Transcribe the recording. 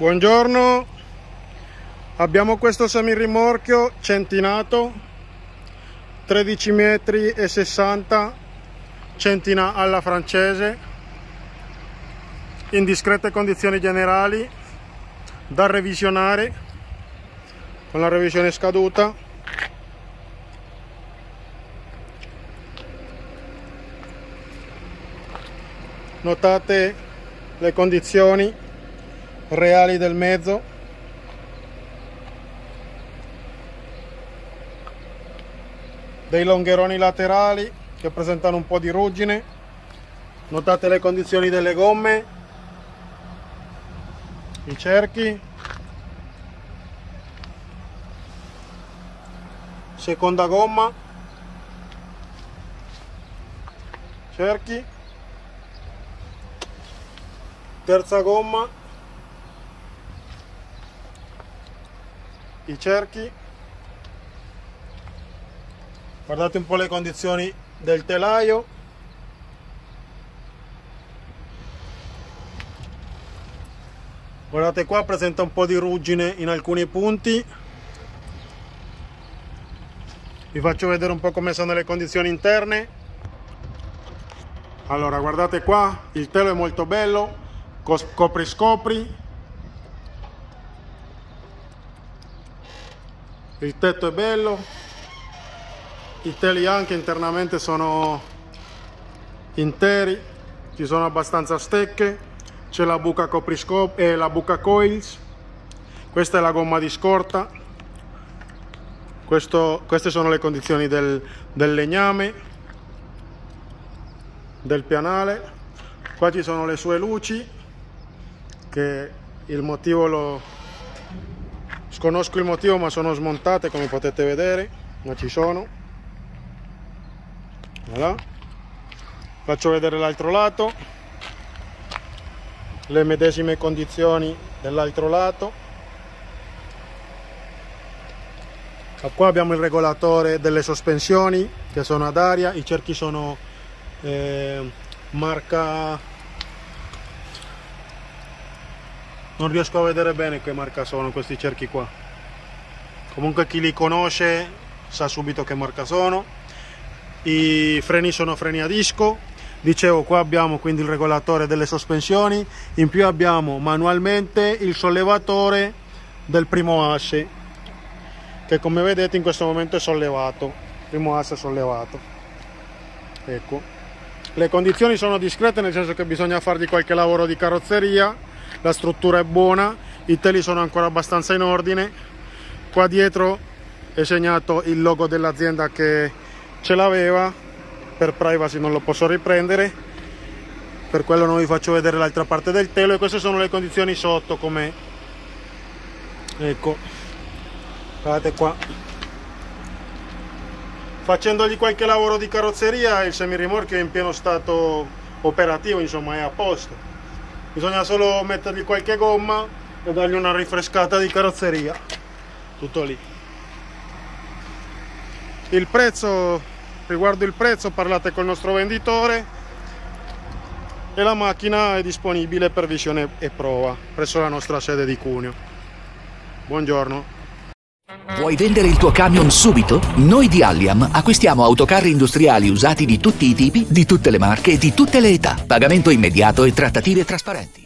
Buongiorno, abbiamo questo semirimorchio centinato, 13 metri e 60, centina alla francese, in discrete condizioni generali, da revisionare, con la revisione scaduta. Notate le condizioni reali del mezzo. Dei longheroni laterali che presentano un po' di ruggine. Notate le condizioni delle gomme. I cerchi. Seconda gomma. Cerchi. Terza gomma i cerchi. Guardate un po' le condizioni del telaio. Guardate qua presenta un po' di ruggine in alcuni punti. Vi faccio vedere un po' come sono le condizioni interne. Allora guardate qua il telo è molto bello copri scopri il tetto è bello i teli anche internamente sono interi ci sono abbastanza stecche c'è la buca copriscope e la buca coils questa è la gomma di scorta Questo, queste sono le condizioni del, del legname del pianale qua ci sono le sue luci che il motivo lo, Sconosco il motivo ma sono smontate come potete vedere, ma ci sono. Voilà. Faccio vedere l'altro lato, le medesime condizioni dell'altro lato. Qua abbiamo il regolatore delle sospensioni che sono ad aria, i cerchi sono eh, marca non riesco a vedere bene che marca sono questi cerchi qua. Comunque chi li conosce sa subito che marca sono. I freni sono freni a disco. Dicevo qua abbiamo quindi il regolatore delle sospensioni. In più abbiamo manualmente il sollevatore del primo asse che come vedete in questo momento è sollevato primo asse sollevato. Ecco. Le condizioni sono discrete nel senso che bisogna fargli qualche lavoro di carrozzeria la struttura è buona i teli sono ancora abbastanza in ordine. Qua dietro è segnato il logo dell'azienda che ce l'aveva. Per privacy non lo posso riprendere. Per quello non vi faccio vedere l'altra parte del telo e queste sono le condizioni sotto come ecco. Guardate qua. Facendogli qualche lavoro di carrozzeria il semirimorchio è in pieno stato operativo insomma è a posto bisogna solo mettergli qualche gomma e dargli una rinfrescata di carrozzeria. Tutto lì. Il prezzo riguardo il prezzo parlate col nostro venditore e la macchina è disponibile per visione e prova presso la nostra sede di Cuneo. Buongiorno Vuoi vendere il tuo camion subito? Noi di Alliam acquistiamo autocarri industriali usati di tutti i tipi, di tutte le marche e di tutte le età. Pagamento immediato e trattative trasparenti.